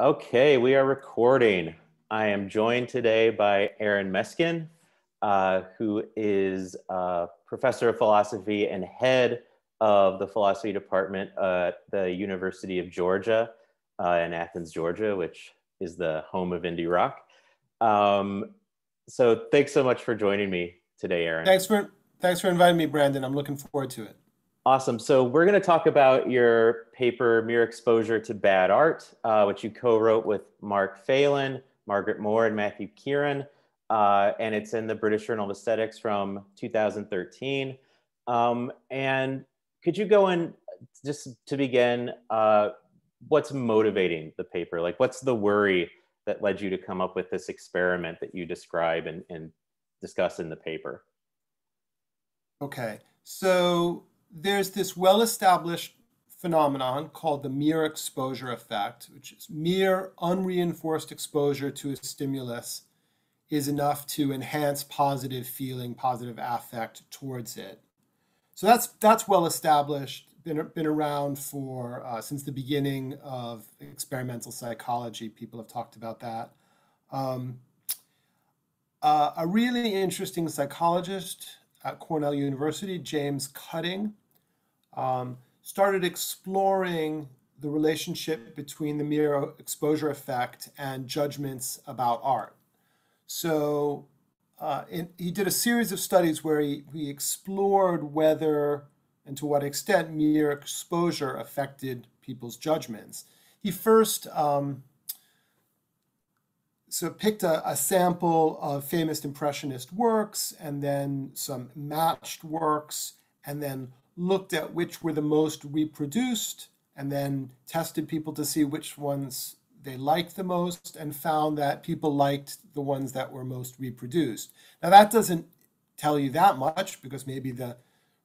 Okay, we are recording. I am joined today by Aaron Meskin, uh, who is a professor of philosophy and head of the philosophy department at the University of Georgia uh, in Athens, Georgia, which is the home of indie rock. Um, so thanks so much for joining me today, Aaron. Thanks for thanks for inviting me, Brandon. I'm looking forward to it. Awesome. So we're going to talk about your paper, Mere Exposure to Bad Art, uh, which you co-wrote with Mark Phelan, Margaret Moore, and Matthew Kieran. Uh, and it's in the British Journal of Aesthetics from 2013. Um, and could you go in, just to begin, uh, what's motivating the paper? Like, what's the worry that led you to come up with this experiment that you describe and, and discuss in the paper? Okay. So there's this well established phenomenon called the mere exposure effect, which is mere unreinforced exposure to a stimulus is enough to enhance positive feeling, positive affect towards it. So that's that's well established, been been around for uh, since the beginning of experimental psychology. People have talked about that. Um, uh, a really interesting psychologist at Cornell University, James Cutting, um, started exploring the relationship between the mere exposure effect and judgments about art. So uh, in, he did a series of studies where he, he explored whether and to what extent mere exposure affected people's judgments. He first um, so picked a, a, sample of famous impressionist works and then some matched works and then looked at which were the most reproduced and then tested people to see which ones they liked the most and found that people liked the ones that were most reproduced. Now, that doesn't tell you that much because maybe the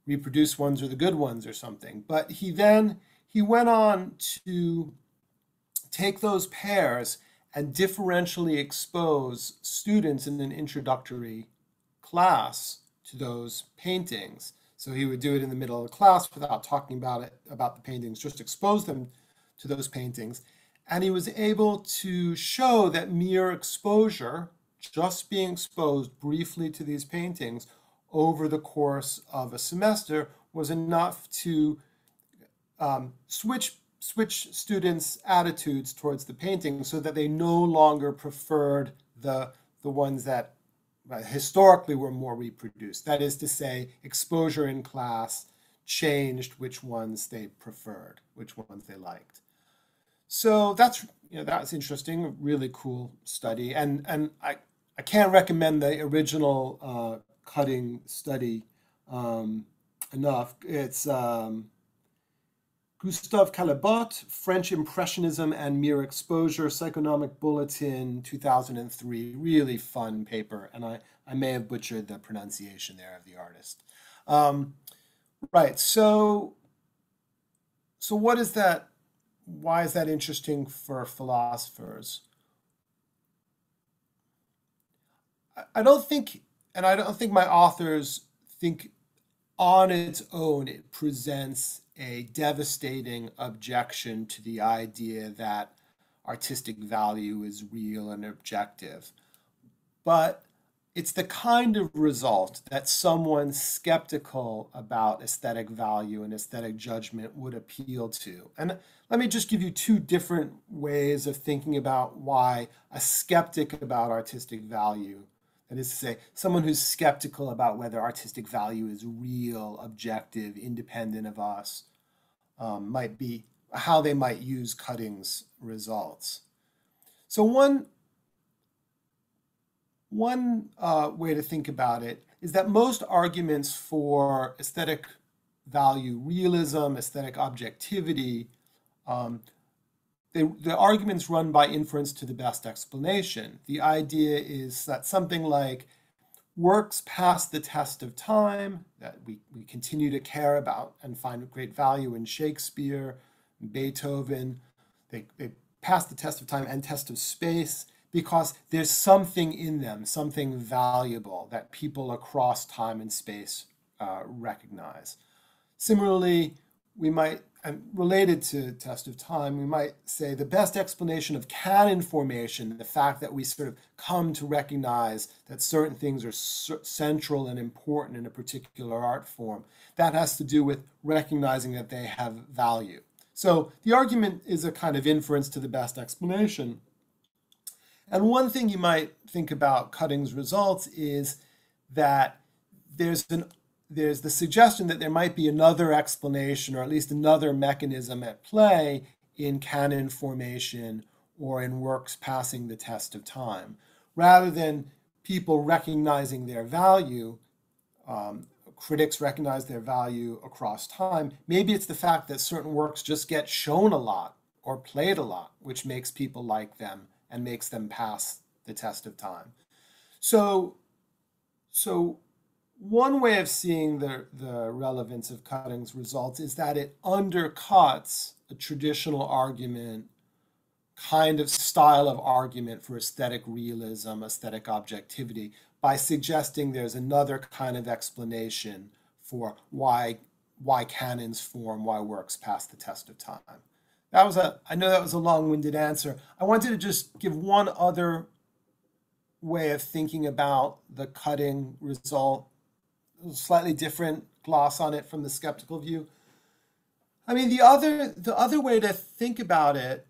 reproduced ones are the good ones or something. But he then he went on to take those pairs and differentially expose students in an introductory class to those paintings so he would do it in the middle of the class without talking about it, about the paintings, just expose them to those paintings. And he was able to show that mere exposure, just being exposed briefly to these paintings over the course of a semester, was enough to um, switch switch students' attitudes towards the painting so that they no longer preferred the the ones that historically were more reproduced. That is to say, exposure in class changed which ones they preferred, which ones they liked. So that's you know that's interesting, really cool study, and and I I can't recommend the original uh, Cutting study um, enough. It's um, Gustave Caillebotte, French Impressionism and Mere Exposure, Psychonomic Bulletin, 2003. Really fun paper, and I, I may have butchered the pronunciation there of the artist. Um, right, so, so what is that? Why is that interesting for philosophers? I, I don't think, and I don't think my authors think on its own it presents a devastating objection to the idea that artistic value is real and objective. But it's the kind of result that someone skeptical about aesthetic value and aesthetic judgment would appeal to. And let me just give you two different ways of thinking about why a skeptic about artistic value that is to say, someone who's skeptical about whether artistic value is real, objective, independent of us, um, might be how they might use Cutting's results. So one one uh, way to think about it is that most arguments for aesthetic value, realism, aesthetic objectivity, um, they, the arguments run by inference to the best explanation. The idea is that something like works pass the test of time, that we, we continue to care about and find great value in Shakespeare, Beethoven, they, they pass the test of time and test of space because there's something in them, something valuable that people across time and space uh, recognize. Similarly, we might, and related to test of time, we might say the best explanation of canon formation, the fact that we sort of come to recognize that certain things are central and important in a particular art form, that has to do with recognizing that they have value. So the argument is a kind of inference to the best explanation. And one thing you might think about Cutting's results is that there's an there's the suggestion that there might be another explanation or at least another mechanism at play in canon formation or in works passing the test of time. Rather than people recognizing their value, um, critics recognize their value across time. Maybe it's the fact that certain works just get shown a lot or played a lot, which makes people like them and makes them pass the test of time. So, so one way of seeing the, the relevance of Cutting's results is that it undercuts a traditional argument, kind of style of argument for aesthetic realism, aesthetic objectivity, by suggesting there's another kind of explanation for why why canons form, why works pass the test of time. That was a I know that was a long-winded answer. I wanted to just give one other way of thinking about the Cutting result slightly different gloss on it from the skeptical view. I mean, the other the other way to think about it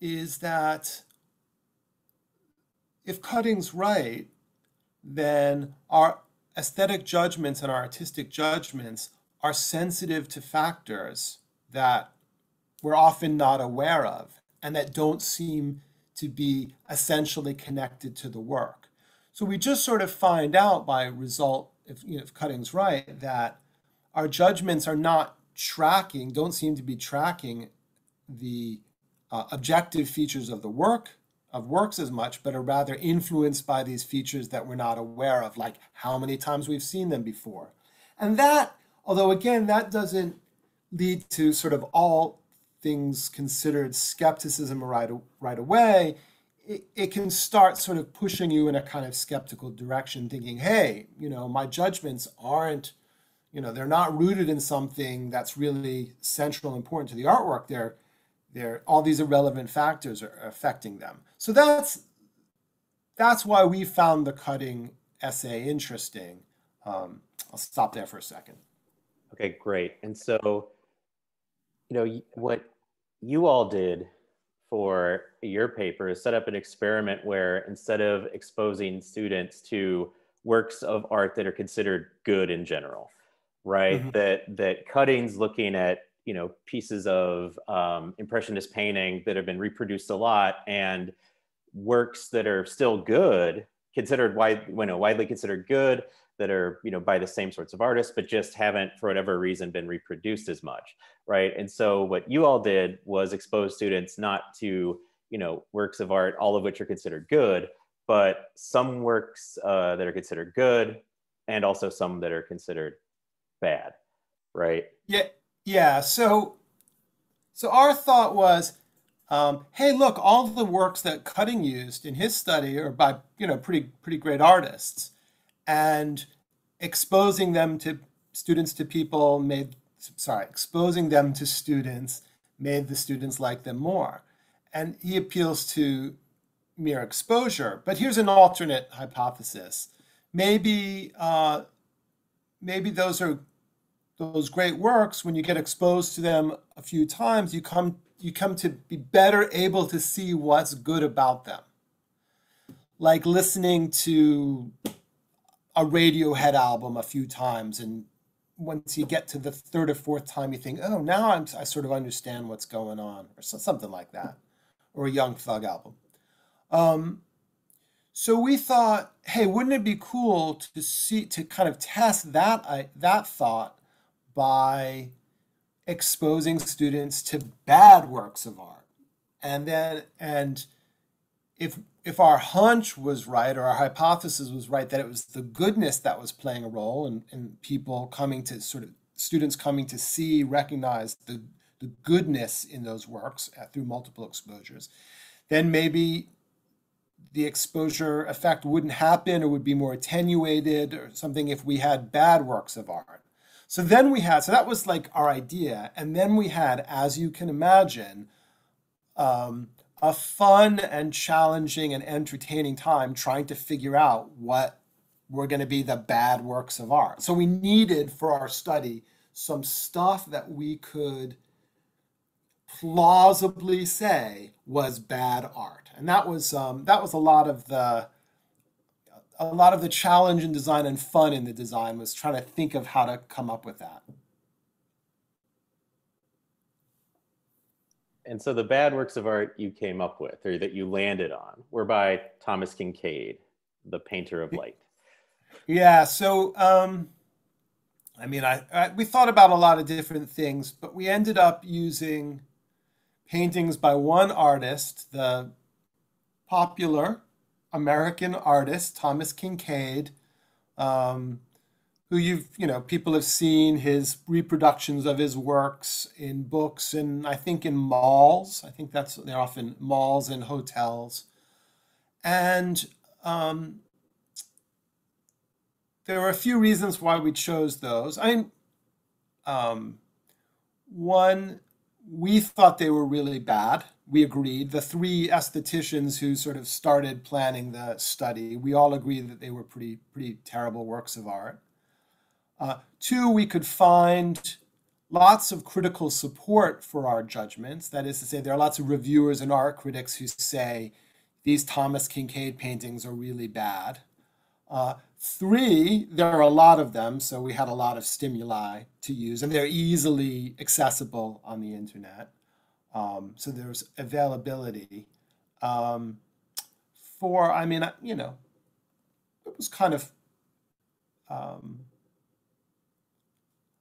is that if Cutting's right, then our aesthetic judgments and our artistic judgments are sensitive to factors that we're often not aware of and that don't seem to be essentially connected to the work. So we just sort of find out by result, if, you know, if Cutting's right, that our judgments are not tracking, don't seem to be tracking the uh, objective features of the work, of works as much, but are rather influenced by these features that we're not aware of, like how many times we've seen them before. And that, although again, that doesn't lead to sort of all things considered skepticism right, right away, it, it can start sort of pushing you in a kind of skeptical direction, thinking, hey, you know, my judgments aren't, you know, they're not rooted in something that's really central and important to the artwork. They're, they're all these irrelevant factors are affecting them. So that's that's why we found the Cutting essay interesting. Um, I'll stop there for a second. Okay, great. And so, you know, what you all did for your paper is set up an experiment where instead of exposing students to works of art that are considered good in general, right? Mm-hmm. That that Cutting's looking at you know pieces of um, impressionist painting that have been reproduced a lot and works that are still good considered wide you know widely considered good that are you know by the same sorts of artists but just haven't for whatever reason been reproduced as much right? And so what you all did was expose students not to you know works of art all of which are considered good but some works uh, that are considered good and also some that are considered bad right? Yeah yeah. So so our thought was um, hey look all the works that Cutting used in his study are by you know pretty pretty great artists. And exposing them to students to people made sorry exposing them to students made the students like them more. And he appeals to mere exposure. But here's an alternate hypothesis. Maybe uh, maybe those are those great works when you get exposed to them a few times you come you come to be better able to see what's good about them. Like listening to a Radiohead album a few times, and once you get to the third or fourth time, you think, "Oh, now I'm, I sort of understand what's going on," or something like that, or a Young Thug album. Um, so we thought, hey, wouldn't it be cool to see to kind of test that that thought by exposing students to bad works of art, and then and if if our hunch was right or our hypothesis was right that it was the goodness that was playing a role and, and people coming to sort of students coming to see recognize the, the goodness in those works through multiple exposures then maybe the exposure effect wouldn't happen or would be more attenuated or something if we had bad works of art So then we had, so that was like our idea. And then we had, as you can imagine, um, a fun and challenging and entertaining time trying to figure out what were going to be the bad works of art. So we needed for our study some stuff that we could plausibly say was bad art. And that was um, that was a lot of the a lot of the challenge in design and fun in the design was trying to think of how to come up with that. And so the bad works of art you came up with or that you landed on were by Thomas Kinkade, the painter of light. Yeah, so um, I mean, I, I we thought about a lot of different things, but we ended up using paintings by one artist, the popular American artist Thomas Kinkade. um, who you've you know people have seen his reproductions of his works in books and I think in malls. I think that's they're often malls and hotels, and um, there are a few reasons why we chose those. I mean, um, one we thought they were really bad. We agreed. The three estheticians who sort of started planning the study, we all agreed that they were pretty pretty terrible works of art. Uh, two, we could find lots of critical support for our judgments. That is to say, there are lots of reviewers and art critics who say these Thomas Kinkade paintings are really bad. Uh, Three, there are a lot of them, so we had a lot of stimuli to use, and they're easily accessible on the internet. Um, so there's availability. Um, four, I mean, you know, it was kind of. Um,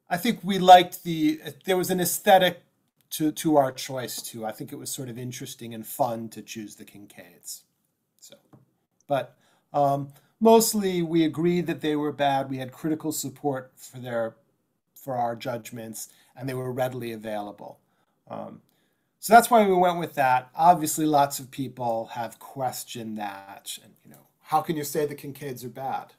I think we liked the. There was an aesthetic to to our choice too. I think it was sort of interesting and fun to choose the Kinkades. So, but. Um, mostly we agreed that they were bad. We had critical support for their for our judgments, and they were readily available. Um, so that's why we went with that. Obviously, lots of people have questioned that, and you know, how can you say the Kinkades are bad?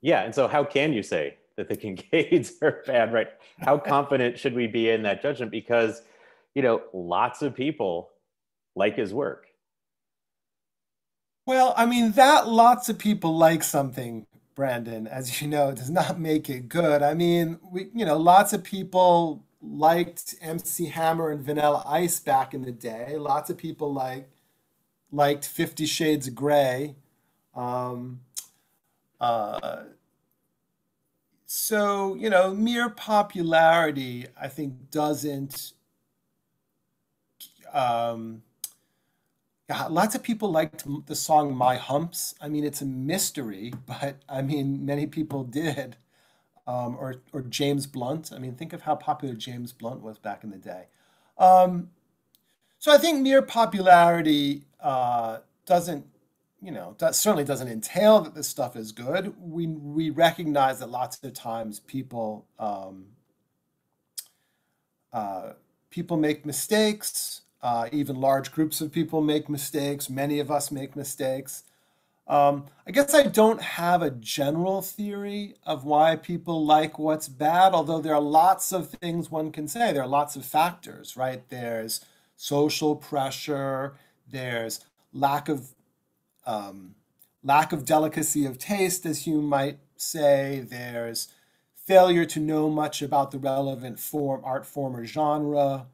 Yeah, and so how can you say that the Kinkades are bad? Right? How confident should we be in that judgment? Because you know, lots of people like his work well, I mean, that lots of people like something, Brandon, as you know, does not make it good. I mean, we, you know, lots of people liked MC Hammer and Vanilla Ice back in the day. Lots of people like liked Fifty Shades of Grey. Um, uh, so you know, mere popularity, I think, doesn't um, lots of people liked the song My Humps. I mean, it's a mystery, but I mean, many people did. Um, or, or James Blunt. I mean, think of how popular James Blunt was back in the day. Um, so I think mere popularity uh, doesn't, you know, that certainly doesn't entail that this stuff is good. We we recognize that lots of times people um, uh, people make mistakes. Uh, even large groups of people make mistakes. Many of us make mistakes. Um, I guess I don't have a general theory of why people like what's bad, although there are lots of things one can say. There are lots of factors, right? There's social pressure, there's lack of um, lack of delicacy of taste, as you might say. There's failure to know much about the relevant form, art form or genre.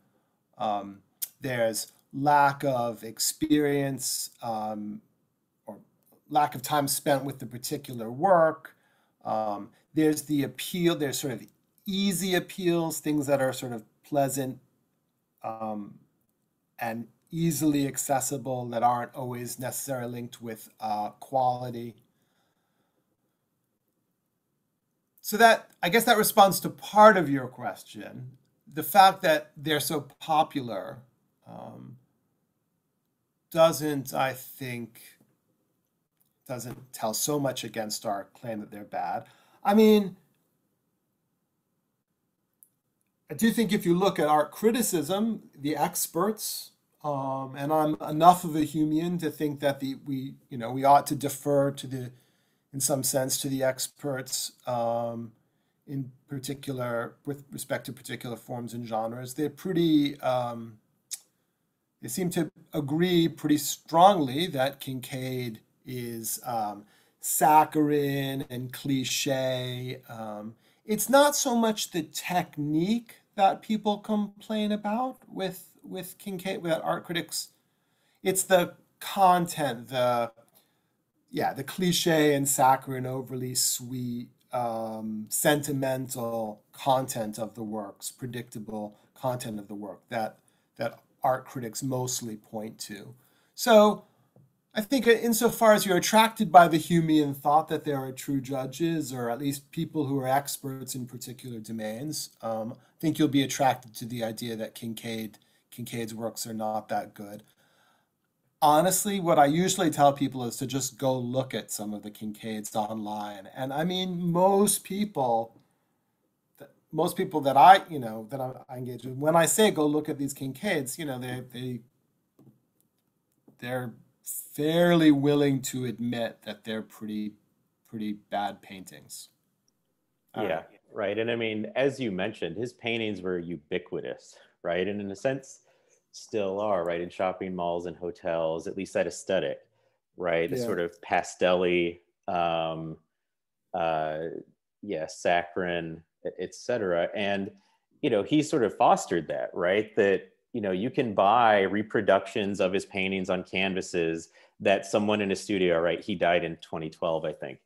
Um, there's lack of experience um, or lack of time spent with the particular work. Um, there's the appeal, there's sort of easy appeals, things that are sort of pleasant um, and easily accessible that aren't always necessarily linked with uh, quality. So that I guess that responds to part of your question. The fact that they're so popular um, doesn't, I think, doesn't tell so much against our claim that they're bad. I mean, I do think if you look at art criticism, the experts, um, and I'm enough of a Humean to think that the we you know we ought to defer to the, in some sense, to the experts um, in particular with respect to particular forms and genres. They're pretty. Um, they seem to agree pretty strongly that Kinkade is um, saccharine and cliche. Um, it's not so much the technique that people complain about with with Kinkade, with art critics. It's the content, the yeah, the cliche and saccharine, overly sweet, um, sentimental content of the works, predictable content of the work that that art critics mostly point to. So I think insofar as you're attracted by the Humean thought that there are true judges, or at least people who are experts in particular domains, um, I think you'll be attracted to the idea that Kinkade Kinkade's works are not that good. Honestly, what I usually tell people is to just go look at some of the Kinkades online, and I mean most people most people that I, you know, that I engage with, when I say go look at these Kinkades, you know, they they they're fairly willing to admit that they're pretty pretty bad paintings. Yeah, right. And I mean, as you mentioned, his paintings were ubiquitous, right? And in a sense, still are, right? In shopping malls and hotels, at least that aesthetic, right? The yeah. sort of pastelly, um, uh, yeah, saccharine etc. And you know, he sort of fostered that, right? That you know, you can buy reproductions of his paintings on canvases that someone in a studio, right? He died in 2012, I think,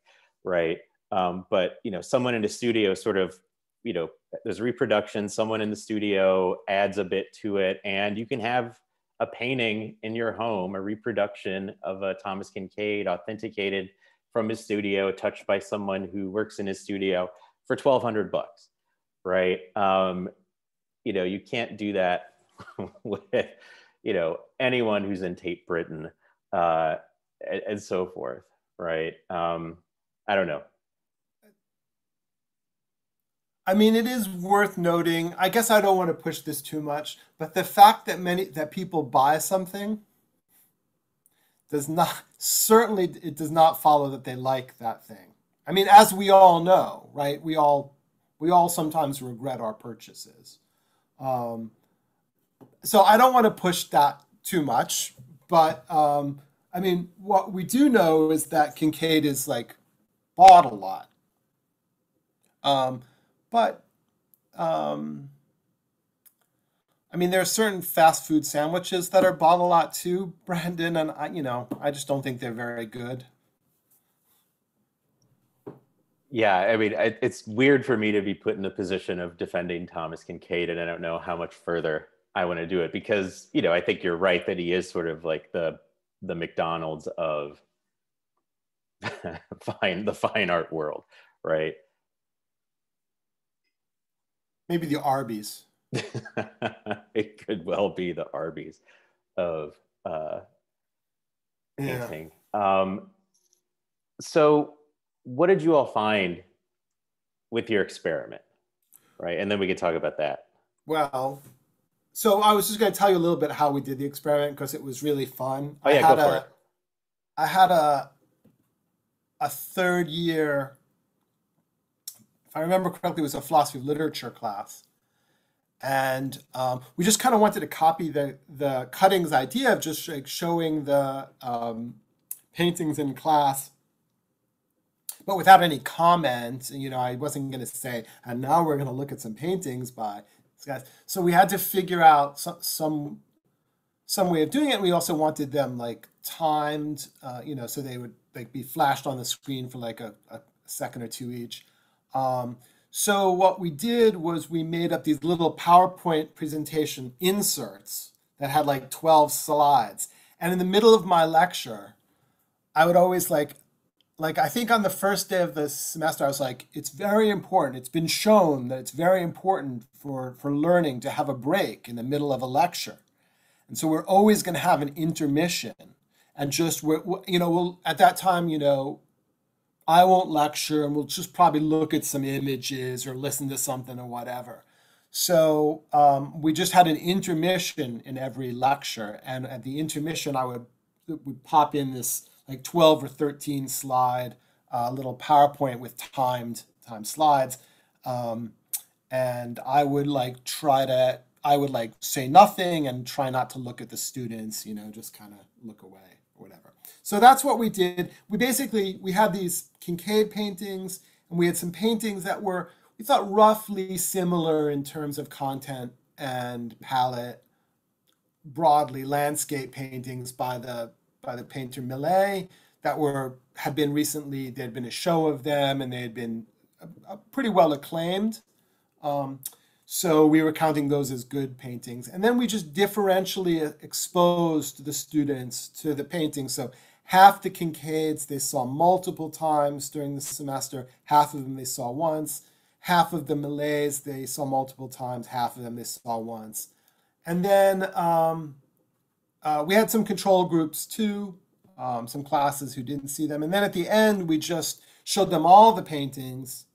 right? Um, but you know, someone in a studio sort of, you know, there's reproduction, someone in the studio adds a bit to it, and you can have a painting in your home, a reproduction of a Thomas Kinkade authenticated from his studio, touched by someone who works in his studio for 1200 bucks, right? Um, you know, you can't do that with, you know, anyone who's in Tate Britain uh, and, and so forth, right? Um, I don't know. I mean, it is worth noting. I guess I don't want to push this too much, but the fact that many that people buy something does not certainly it does not follow that they like that thing. I mean, as we all know, right? We all we all sometimes regret our purchases. Um, so I don't want to push that too much, but um, I mean, what we do know is that Kinkade is like bought a lot. Um, but um, I mean, there are certain fast food sandwiches that are bought a lot too, Brandon, and I, you know, I just don't think they're very good. Yeah, I mean, it's weird for me to be put in the position of defending Thomas Kinkade, and I don't know how much further I want to do it because you know I think you're right that he is sort of like the the McDonald's of fine the fine art world, right? Maybe the Arby's. it could well be the Arby's of uh, painting. Yeah. Um, so what did you all find with your experiment? Right. And then we could talk about that. Well, so I was just going to tell you a little bit how we did the experiment because it was really fun. Oh, yeah, I had go for a, it. I had a, a third year, if I remember correctly, it was a philosophy of literature class. And um, we just kind of wanted to copy the, the Cutting's idea of just like showing the um, paintings in class but without any comment. You know, I wasn't going to say, and now we're going to look at some paintings by guys. So we had to figure out some some some way of doing it. We also wanted them like timed, uh, you know, so they would like be flashed on the screen for like a, a second or two each. Um, so what we did was we made up these little PowerPoint presentation inserts that had like 12 slides. And in the middle of my lecture, I would always like like I think on the first day of the semester, I was like, it's very important. It's been shown that it's very important for for learning to have a break in the middle of a lecture, and so we're always going to have an intermission, and just we're, you know we'll at that time you know. I won't lecture and we'll just probably look at some images or listen to something or whatever. So um, we just had an intermission in every lecture. And at the intermission, I would, would pop in this like 12 or 13 slide uh, little PowerPoint with timed time slides. Um, and I would like try to, I would like say nothing and try not to look at the students, you know, just kind of look away or whatever. So that's what we did. We basically, we had these Kinkade paintings and we had some paintings that were, we thought roughly similar in terms of content and palette, broadly landscape paintings by the by the painter Millais that were had been recently there had been a show of them and they had been uh, pretty well acclaimed. Um, so we were counting those as good paintings, and then we just differentially exposed the students to the paintings. So half the Kinkades they saw multiple times during the semester, half of them they saw once. Half of the Millets they saw multiple times, half of them they saw once. And then um, uh, we had some control groups too, um, some classes who didn't see them. And then at the end, we just showed them all the paintings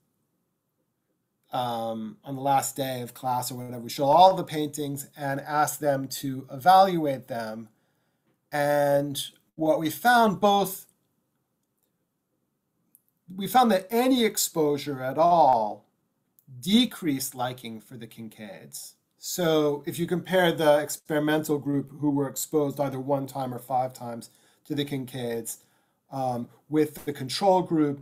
um, on the last day of class or whatever. We showed all the paintings and asked them to evaluate them. And what we found both, we found that any exposure at all decreased liking for the Kinkades. So if you compare the experimental group who were exposed either one time or five times to the Kinkades um, with the control group,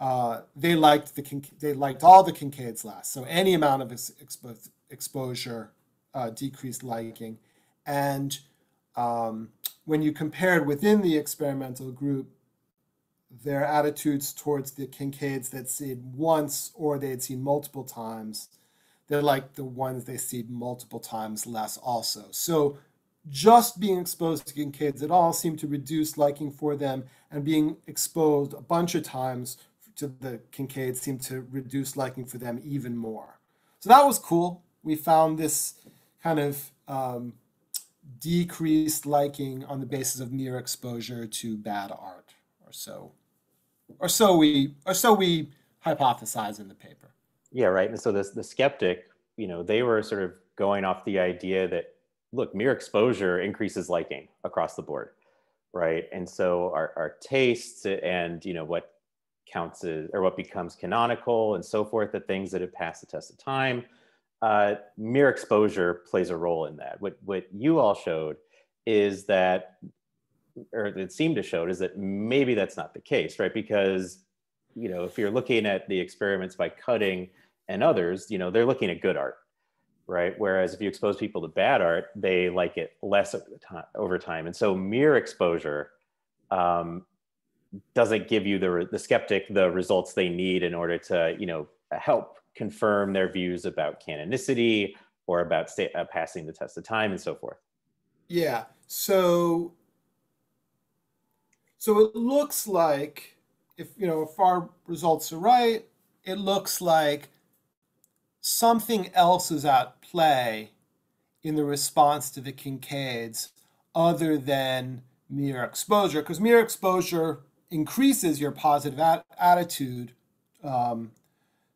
uh, they liked the they liked all the Kinkades less. So any amount of expo- exposure uh, decreased liking, and um, when you compared within the experimental group, their attitudes towards the Kinkades that seen once or they had seen multiple times they're like the ones they see multiple times less also. So just being exposed to Kinkades at all seemed to reduce liking for them, and being exposed a bunch of times to the Kinkades seemed to reduce liking for them even more. So that was cool. We found this kind of um, decreased liking on the basis of mere exposure to bad art, or so, or so we, or so we hypothesize in the paper. Yeah, right. And so the the skeptic, you know, they were sort of going off the idea that look, mere exposure increases liking across the board, right? And so our, our tastes and you know what counts as or what becomes canonical and so forth, the things that have passed the test of time, uh, mere exposure plays a role in that. What what you all showed is that, or it seemed to show, is that maybe that's not the case, right? Because you know if you're looking at the experiments by Cutting and others, you know, they're looking at good art, right? Whereas if you expose people to bad art, they like it less over time. And so mere exposure um, doesn't give you the the skeptic the results they need in order to, you know, help confirm their views about canonicity or about uh, passing the test of time and so forth. Yeah. So so it looks like if you know if our results are right, it looks like something else is at play in the response to the Kinkades other than mere exposure, because mere exposure increases your positive at- attitude um,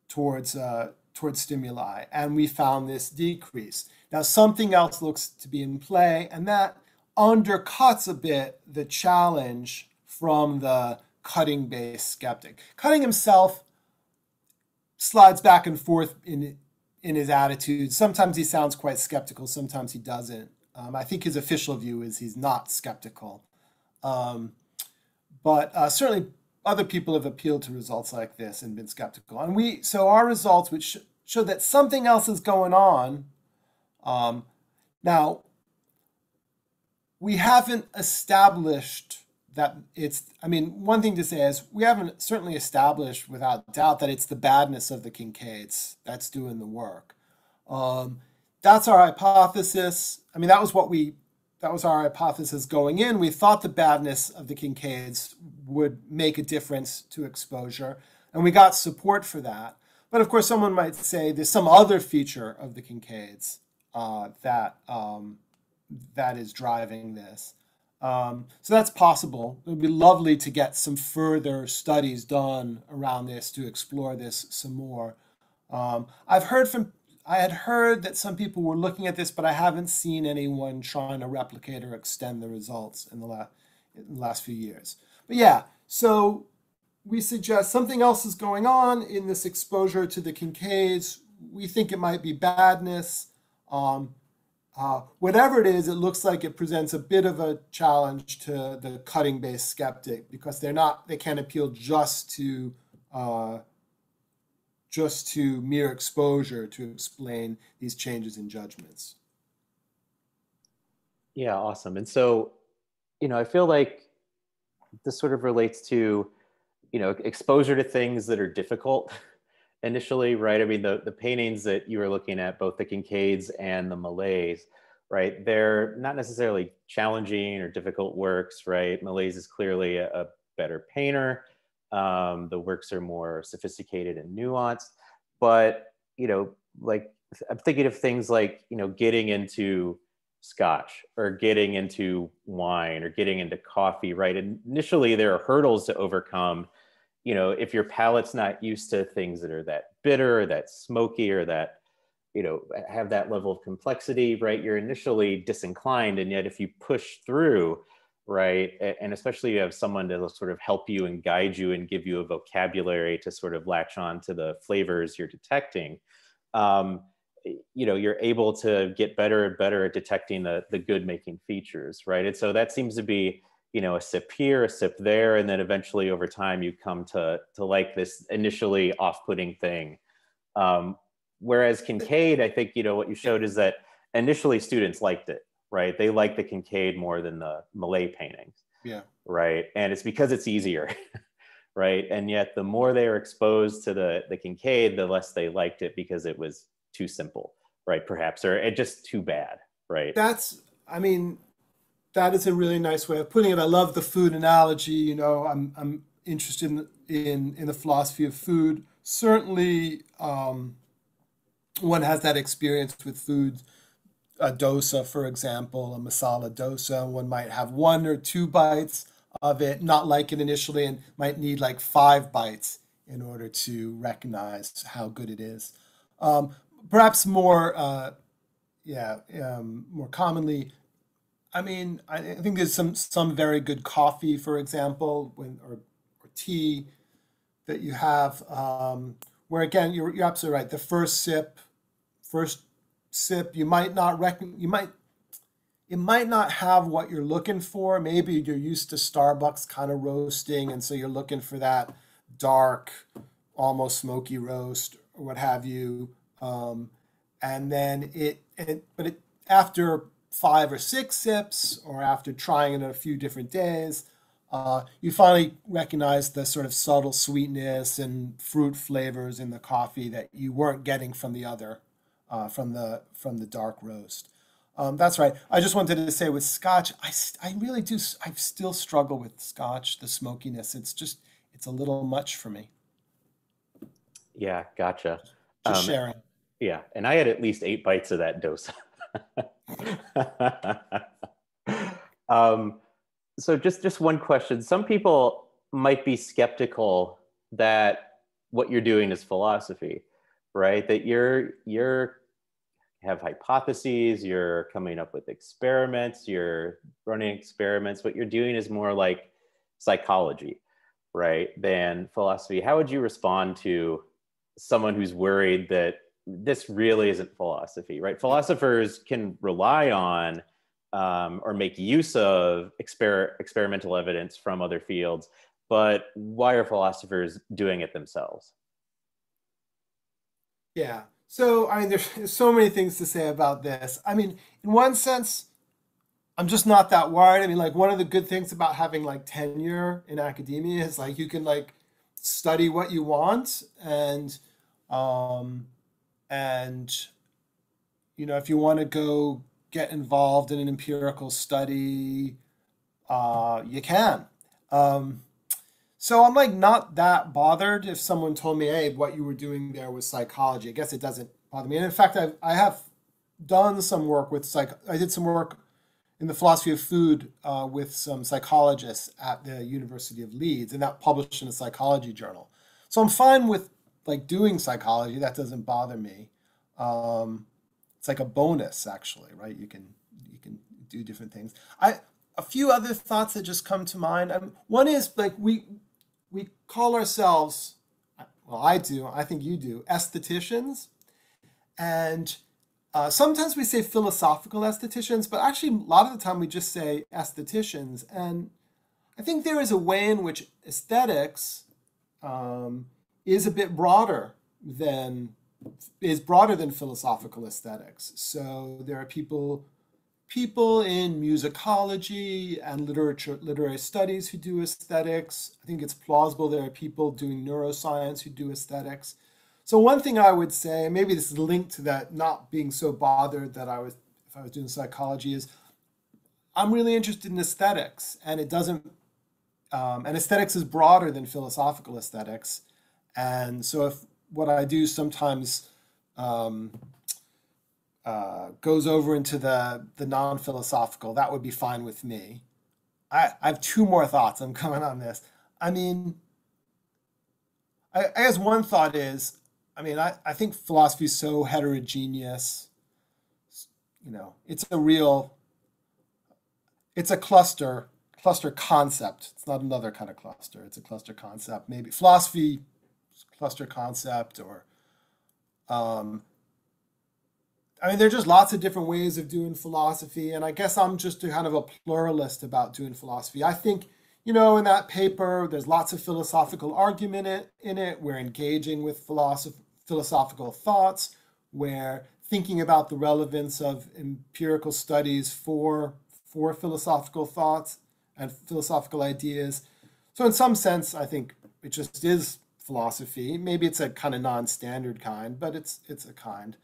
towards uh, towards stimuli, and we found this decrease. Now, something else looks to be in play, and that undercuts a bit the challenge from the Cutting-based skeptic. Cutting himself slides back and forth in in his attitude. Sometimes he sounds quite skeptical. Sometimes he doesn't. Um, I think his official view is he's not skeptical. Um, but uh, certainly other people have appealed to results like this and been skeptical. And we so our results, which show that something else is going on. Um, now, we haven't established that it's i mean one thing to say is we haven't certainly established without doubt that it's the badness of the Kinkades that's doing the work. Um, that's our hypothesis. I mean that was what we that was our hypothesis going in. We thought the badness of the Kinkades would make a difference to exposure and we got support for that. But of course someone might say there's some other feature of the Kinkades uh, that um, that is driving this um, so that's possible. It would be lovely to get some further studies done around this to explore this some more. Um, I've heard from, I had heard that some people were looking at this, but I haven't seen anyone trying to replicate or extend the results in the, la- in the last few years. But yeah, so we suggest something else is going on in this exposure to the Kinkades. We think it might be badness. Um, uh, whatever it is, it looks like it presents a bit of a challenge to the Cutting-based skeptic because they're not they can't appeal just to uh, just to mere exposure to explain these changes in judgments. Yeah, awesome. And so, you know, I feel like this sort of relates to, you know, exposure to things that are difficult initially, right? I mean, the, the paintings that you were looking at, both the Kinkades and the Millais, right? They're not necessarily challenging or difficult works, right? Millais is clearly a, a better painter. Um, the works are more sophisticated and nuanced, but, you know, like I'm thinking of things like, you know, getting into scotch or getting into wine or getting into coffee, right? And initially, there are hurdles to overcome. You know, if your palate's not used to things that are that bitter, or that smoky, or that, you know, have that level of complexity, right? You're initially disinclined. And yet, if you push through, right, and especially you have someone to sort of help you and guide you and give you a vocabulary to sort of latch on to the flavors you're detecting. Um, you know you're able to get better and better at detecting the the good making features right and so that seems to be you know a sip here a sip there and then eventually over time you come to to like this initially off-putting thing um, whereas Kinkade i think you know what you showed is that initially students liked it right they like the Kinkade more than the Millais paintings yeah right and it's because it's easier right and yet the more they are exposed to the the Kinkade the less they liked it because it was too simple, right? Perhaps, or just too bad, right? That's, I mean, that is a really nice way of putting it. I love the food analogy. You know, I'm I'm interested in in, in the philosophy of food. Certainly, um, one has that experience with food. A dosa, for example, a masala dosa, one might have one or two bites of it, not like it initially, and might need like five bites in order to recognize how good it is. Um, perhaps more, uh, yeah, um, more commonly. I mean, I, think there's some some very good coffee, for example, when or, or tea that you have, um, where again you're you're absolutely right. The first sip, first sip, you might not reckon you might it might not have what you're looking for. Maybe you're used to Starbucks kind of roasting, and so you're looking for that dark, almost smoky roast or what have you. Um, and then it, it, but it, after five or six sips, or after trying it a few different days, uh, you finally recognize the sort of subtle sweetness and fruit flavors in the coffee that you weren't getting from the other, uh, from the from the dark roast. Um, that's right. I just wanted to say with Scotch, I, I really do. I still struggle with Scotch, the smokiness. It's just it's a little much for me. Yeah, gotcha. Just um, sharing. Yeah, and I had at least eight bites of that dosa. um, so just just one question. Some people might be skeptical that what you're doing is philosophy, right? That you're you're have hypotheses, you're coming up with experiments, you're running experiments. What you're doing is more like psychology, right, than philosophy. How would you respond to someone who's worried that this really isn't philosophy, right? Philosophers can rely on um, or make use of exper- experimental evidence from other fields, but why are philosophers doing it themselves? Yeah. So, I mean, there's so many things to say about this. I mean, in one sense, I'm just not that worried. I mean, like, one of the good things about having like tenure in academia is like you can like study what you want and, um, and you know if you want to go get involved in an empirical study uh, you can. Um, so i'm like not that bothered if someone told me hey what you were doing there was psychology. I guess it doesn't bother me. And in fact i've, I have done some work with psych i did some work in the philosophy of food uh, with some psychologists at the University of Leeds and that published in a psychology journal. So i'm fine with like doing psychology. That doesn't bother me. Um, it's like a bonus, actually, right? You can you can do different things. I a few other thoughts that just come to mind. Um, one is like we we call ourselves, well, I do, I think you do, aestheticians. And uh, sometimes we say philosophical aestheticians, but actually, a lot of the time we just say aestheticians. And I think there is a way in which aesthetics um, is a bit broader than is broader than philosophical aesthetics. So there are people people in musicology and literature literary studies who do aesthetics. I think it's plausible there are people doing neuroscience who do aesthetics. So one thing I would say, maybe this is linked to that not being so bothered that I was if I was doing psychology, is I'm really interested in aesthetics, and it doesn't. Um, and aesthetics is broader than philosophical aesthetics, and so if what I do sometimes um, uh, goes over into the the non-philosophical, that would be fine with me. I, I have two more thoughts. I'm coming on this. I mean, I, I guess one thought is, I mean, I, I think philosophy is so heterogeneous. You know, it's a real, it's a cluster cluster concept. It's not another kind of cluster. It's a cluster concept. Maybe philosophy cluster concept or um, I mean, there's just lots of different ways of doing philosophy, and I guess I'm just a kind of a pluralist about doing philosophy. I think, you know, in that paper, there's lots of philosophical argument in it. In it. We're engaging with philosoph- philosophical thoughts. We're thinking about the relevance of empirical studies for for philosophical thoughts and philosophical ideas. So, in some sense, I think it just is philosophy. Maybe it's a kind of non-standard kind, but it's it's a kind.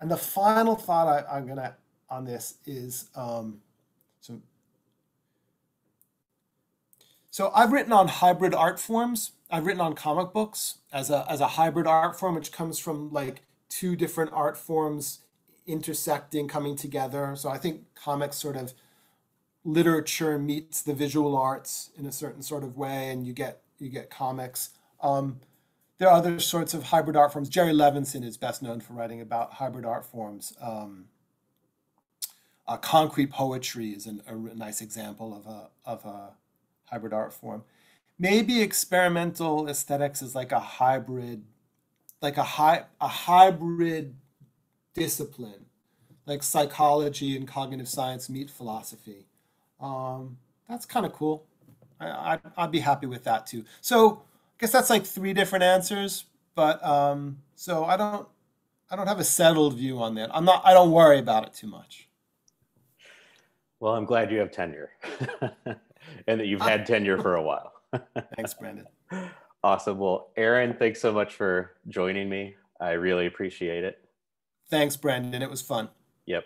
And the final thought I, am gonna on this is um, so. So I've written on hybrid art forms. I've written on comic books as a as a hybrid art form, which comes from like two different art forms intersecting, coming together. So I think comics sort of literature meets the visual arts in a certain sort of way, and you get you get comics. Um, there are other sorts of hybrid art forms. Jerry Levinson is best known for writing about hybrid art forms. Um, uh, concrete poetry is an, a nice example of a, of a hybrid art form. Maybe experimental aesthetics is like a hybrid, like a, hy- a hybrid discipline, like psychology and cognitive science meet philosophy. Um, that's kind of cool. I, I'd, I'd be happy with that too. So guess that's like three different answers, but um, so I don't I don't have a settled view on that. I'm not I don't worry about it too much. Well, I'm glad you have tenure, and that you've had tenure for a while. Thanks, Brandon. Awesome. Well, Aaron, thanks so much for joining me. I really appreciate it. Thanks, Brandon. It was fun. Yep.